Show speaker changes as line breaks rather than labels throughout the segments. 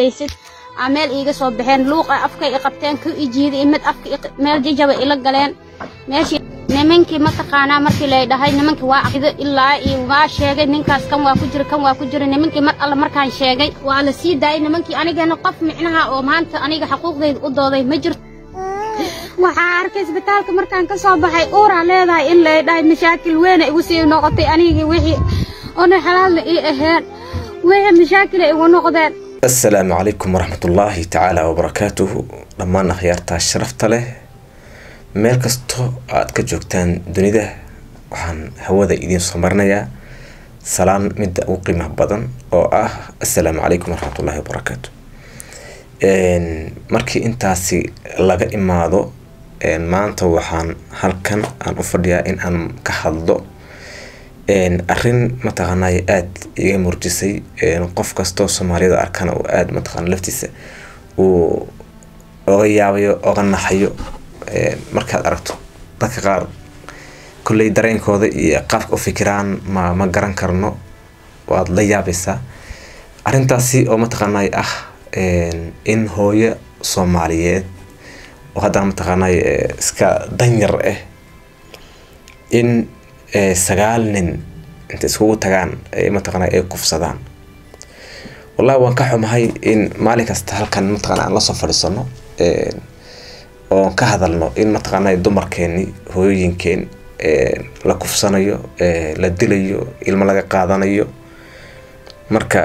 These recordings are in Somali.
daysid. Aa meel iiga soo baxeen. Luuqa afkay i qabteen. Ku ijiiday mid afka meel jajaba ila galeen. Meeshii nimankii mataqaanaa markii lay dhahay. Nimankii waa aqido ilaa iyo waa sheegay. Ninkaas kan waa ku jira kan waa ku jira nimankii mar alle markaan sheegay waa la sii daayay. Nimankii anigana qof micnaha oo maanta aniga xaquuqdayda u dooday ma jirto waxaa arkay isbitaalka markaan ka soo baxay. Uuraa leedahay in lay dhahay. Mashaakil weyna igu sii noqotay. Anigii wixii ona xalaalna ii aheen wixii mashaakila igu noqdeen
asalaamu calaykum waraxmatullaahi tacaala wabarakaatuhu dhammaan akhyaartaa sharafta leh. Meel kastoo aad ka joogtaan dunida waxaan hawada idiin soo marinayaa salaan midda ugu qiimaha badan oo ah assalaamu calaykum waraxmatullaahi wabarakaatu markii intaasi laga imaado maanta waxaan halkan aan u fadhiyaa in aan ka hadlo arrin mataqaanay aada iga murjisay qof kastoo soomaaliyada arkana oo aada mataqaana laftiisa. Uu oga yaabayo oga naxayo markaad aragto dadka qaar kolley dareenkooda iyo qaabka u fikiraan ma ma garan karno waad la yaabaysaa. Arrintaasi oo mataqaanay ah in hooyo soomaaliyeed oo haddana mataqaanay iska danyar ah in sagaal nin inta iskugu tagaan mataqaana ay kufsadaan. Wallahi waan ka xumahay in maalin kasta halkan mataqana aan la soo fadhiisano oon ka hadalno in mataqaana dumarkeeni hooyooyinkeen la kufsanayo la dilayo ilmo laga qaadanayo. Marka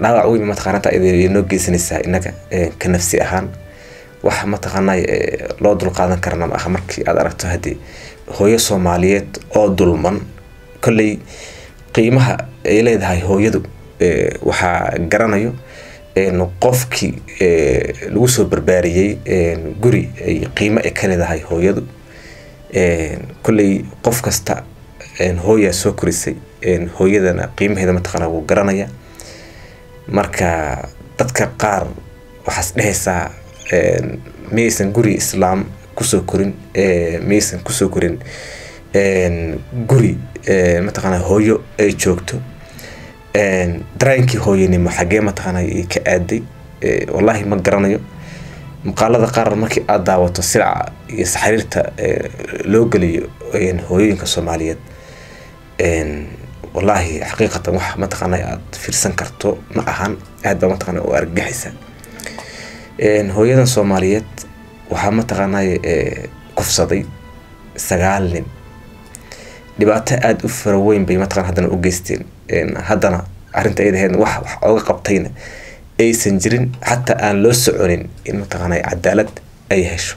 dhaawac weyn mataqaanata noo geysanaysaa inaga ka nafsi ahaan waxa mataqaana loo dulqaadan karana ma aha. Markii aad aragto haddii hooyo soomaaliyeed oo dulman kolley qiimaha ay leedahay hooyadu waxaa garanayo qofkii lagu soo barbaariyey guri ay qiimo ay ka leedahay hooyadu. Kolley qof kasta hooyaa soo korisay hooyadana qiimaheeda mataqaana wuu garanaya. Marka dadka qaar waxaas dhehaysaa miyaysan guri islaam ku soo korin miyaysan ku soo korin guri mataqaana hooyo ay joogto. Daraayinkii hooyanimo xagee mataqaana ka aaday? Wallaahi ma garanayo. Muuqaalada qaar markii aada daawato silaca iyo saxariirta loo geliyo hooyooyinka soomaaliyeed wallaahi xaqiiqatan wax mataqaana aada fiirsan karto ma ahan aad baa mataqaana u argagixaysa hooyadan soomaaliyeed waxaa mataqaanay kufsaday sagaal nin. Dhibaato aada u faraweyn bay mataqana haddana u geysteen. Haddana arrinta ayadaheed wax wax ooga qabtayna aysan jirin xataa aan loo soconin in mataqaanay cadaalad ay hesho.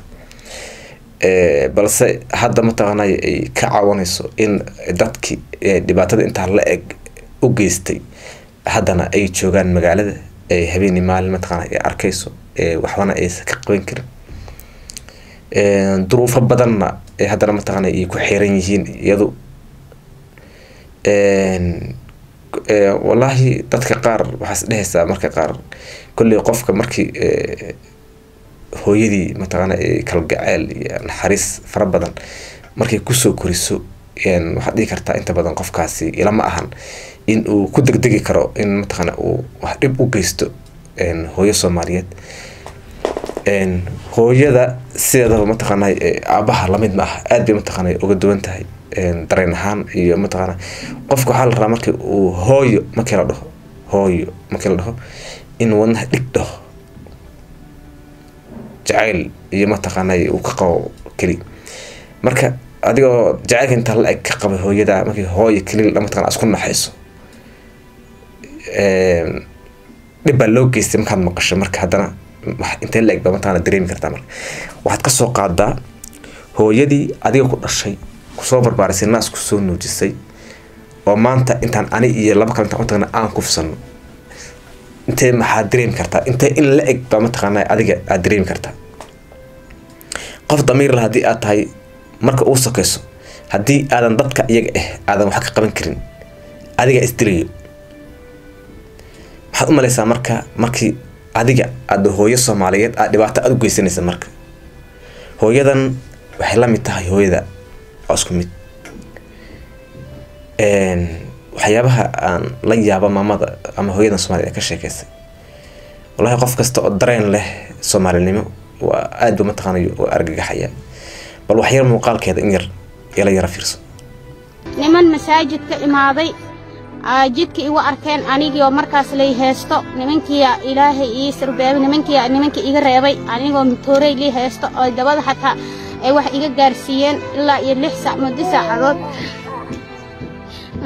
Balse hadda mataqaanay ay ka caawinayso in dadkii dhibaatada intaa la eg u geystay haddana ay joogaan magaalada habeeni maalin mataqaana ay arkayso waxbana aysan ka qaban karin. Duruufo badanna haddana mataqaana ay ku xiran yihiin iyadu. Wallaahi dadka qaar waxaas dhehaysaa marka qaar kolley qofka markii hooyadii mataqaana kalgaceel iyo naxariis fara badan markay ku soo koriso waxaad dhihi kartaa inta badan qofkaasi ilama ahan in uu ku degdegi karo in mataqaana uu wax dhib u geysto hooyo soomaaliyeed hooyada sideedaba mataqaana aabaha la mid ma ah aad bay mataqaana uga duwan tahay. Dareen ahaan iyo mataqaana qofka waxaa la rabaa markii uu hooyo markii la dhaho hooyo markii la dhaho in wadnaha dhig dhaho. Jacayl iyo mataqaana uu ka qabo keli. Marka adigoo jacaylka intaa la eg ka qaba hooyada markii hooyo keli mataqana isku naxayso dhib baa loo geystay markaad maqasho marka haddana intee la eg baa mataqana dareemi kartaa marka. Waxaad ka soo qaadaa hooyadii adiga ku dhashay ku soo barbaarisay naas ku soo nuujisay oo maanta intaan ani iyo laba kale intaan utagna aan kufsano intee maxaad dareemi kartaa? Intee in la eg baa mataqaana adiga aad dareemi kartaa? Qof damiirla haddii aad tahay marka uu sokayso haddii aadan dadka iyaga ah aadan wax ka qaban karin adiga isdilayo maxaad u malaysaa marka markii adiga aada hooyo soomaaliyeed aad dhibaato aada u geysanaysa marka. Hooyadan waxay la mid tahay hooyada waa isku mid. Waxyaabaha aan la yaabo maamada ama hooyadan soomaliya ka sheekeysay wallahi qof kasta oo dareen leh soomaalinimo waa aad ba mataqaanayo oo argagaxaya. Bal wax yar muuqaalkeeda in yar yala yara fiirso.
Niman masaajid imaaday jidka igu arkeen anigoo markaas lay heesto nimankiia ilaahay ii sirbeebay nimankiia nimankii iga reebay anigoo matoorey lii heesto oo dabada xataa ay wax iga gaarsiiyeen ilaa iyo lix sac muddo saacadood.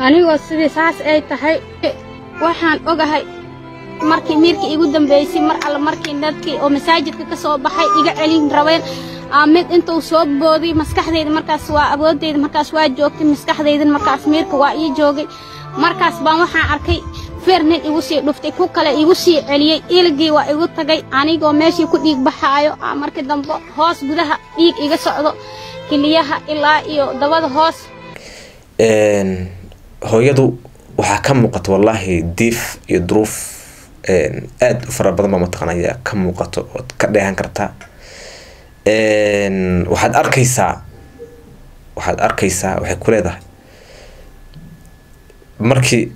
Anigoo sidii saas ay tahay waxaan ogahay markii miirkii igu dambaysay mar alle markii dadkii oo masaajidka ka soo baxay iga celin rabeen mid intuu soo booday maskaxdayda markaas waa awooddayda markaas waa joogtay maskaxdaydan markaas miirka waa ii joogay. Markaas baan waxaan arkay feer nin igu sii dhuftay ku kale igu sii celiyey iligii waa igu tagay anigoo meeshii ku dhiig baxaayo. Markii dambe hoos gudaha dhiig iga socdo keliyaha ilaa iyo dabada hoos.
Hooyadu waxaa ka muuqato wallaahi diif iyo duruuf aada u fara badan baa mataqaanaya ka muuqato ood ka dheehan kartaa waxaad arkaysaa waxaad arkaysaa waxay ku leedahay. Markii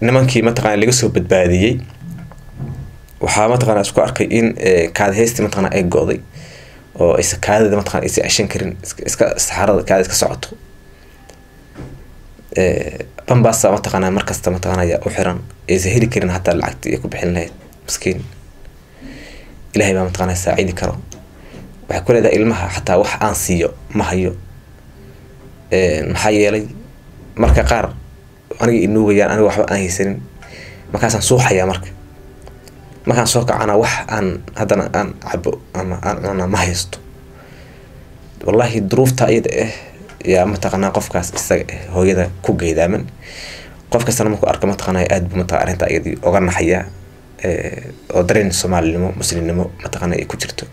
nimankii mataqana laga soo badbaadiyey waxaa mataqana isku arkay in kaada heystii mataqana ay go-day oo aysa kaadada mataqana aysa ceshan karin iska saxarada kaada iska socoto. Bambaasa mataqana markasta mataqanaya u xiran aysa heli karin hataa lacagtii ay ku bixin lahayd miskiin ilahay baa mataqana saacidi karo. Waxay ku leedahay ilmaha xataa wax aan siiyo ma hayo. Maxaa yeelay marka qaar aniga inuugayaan aniga waxba aan haysanin. Markaasaan suuxayaa marka. Markaan soo kacana wax aan haddana aan cabo ama aan cuna ma haysto. Wallaahi duruufta iyada ah yaa mataqanaa qofkaas isaga ah hooyada ku geedaaman qof kastana markuu arka mataqanaa aad buu mataqana arrinta iyadii oga naxayaa oo dareen soomaalinimo muslimnimo mataqana ay ku jirto.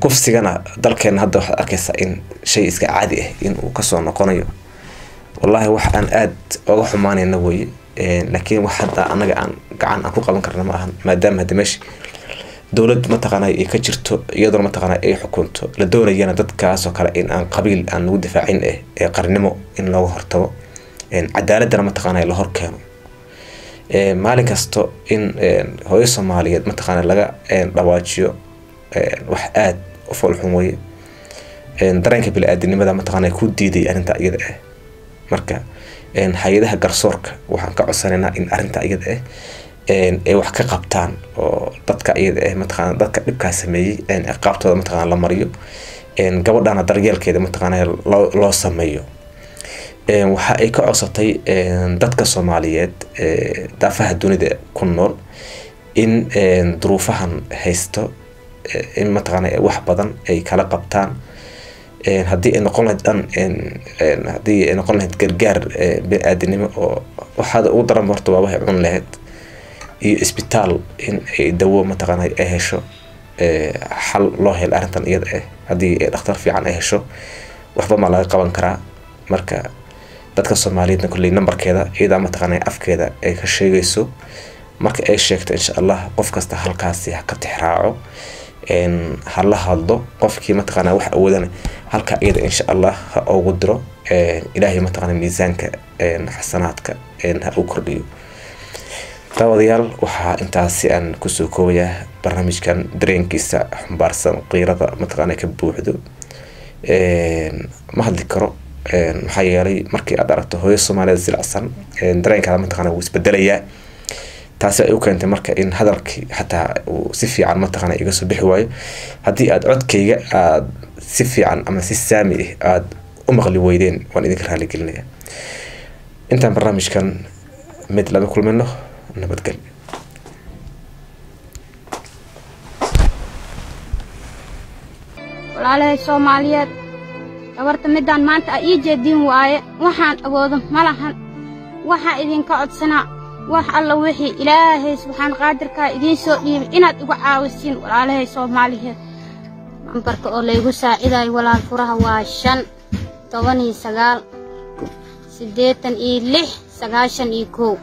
Kufsigana dalkeena hadda waxaad arkaysaa in shay iska caadi ah in uu ka soo noqonayo. Wallaahi wax aan aad oga xumaanayna weye. Laakiin wax hadda anaga aan gacan aan ku qaban karna ma ahan maadaama hadda meesha dowlad mataqaana ay ka jirto iyadoona mataqaana ay xukunto. La doonayana dadkaasoo kale in aan qabiil aan lagu difaacin eh ee qarnimo in looga hortago. Cadaaladana mataqaana la hor keeno maalin kasto in hooyo soomaaliyeed mataqaana laga dhawaajiyo wax aada u foolxun weye dareenka bili-aadanimada mataqaana ku diiday arrinta iyada ah marka hay'adaha garsoorka waxaan ka codsanaynaa in arrinta iyada ah ay wax ka qabtaan oo dadka iyada ah mataqaana dadka dhibkaa sameeyey ciqaabtooda mataqaana la mariyo. Gabadhana daryeelkeeda mataqaana loo sameeyo waxa ay ka codsatay dadka soomaaliyeed daafaha dunida ku nool in duruufahan haysto in mataqaana wax badan ay kala qabtaan. Haddii ay noqon lahayd dhan haddii ay noqon lahayd gargaar bini-aadanimo oo waxaada ugu daran horta waa waxay cun lahayd iyo isbitaal in ay dawo mataqaana ay hesho xal loo helo arrintan iyada ah haddii dhakhtar fiican ay hesho waxba maa laga qaban karaa. Marka dadka soomaaliyeedna kolley nambarkeeda iyadaa mataqaana afkeeda ay ka sheegayso. Marka ay sheegto insha allah qof kasta halkaasi ha ka tixraaco hala hadlo. Qofkii mataqaana wax awoodana halka iyada insha allah ha ugu diro. Ilaahay mataqaana miisaanka xasanaadka ha u kordhiyo. Daawadayaal waxaa intaasi aan ku soo koobayaa barnaamijkan dareenkiisa xumbaarsan qiirada mataqaana ka buuxdo. Ma hadli karo maxaa yeelay markii aad aragto hooyo soomaaliyeed silacsan dareenkaada mataqaana wuu isbedelayaa taasi ay u keentay marka in hadalkii xataa uu si fiican mataqaana iga soo bixi waayo. Haddii aad codkayga aad si fiican ama si saami ah aada u maqli weydeen waan idinka raaligelinaya intaan barnaamijkan mid lama kulmino nabadgel
walaalahay soomaaliyeed gabarta midaan maanta a ii jeediin waaye waxaan awoodo ma lahan waxaa idinka codsanaa wax alla wixii ilaahay subxaan qaadirkaa idiin soo dhiibay inaad igu caawisiin walaalahay soomaaliyeed nambarka oo laygu saacidayo walaal furaha waa shan toban iyo sagaal siddeetan iyo lix sagaashan iyo kow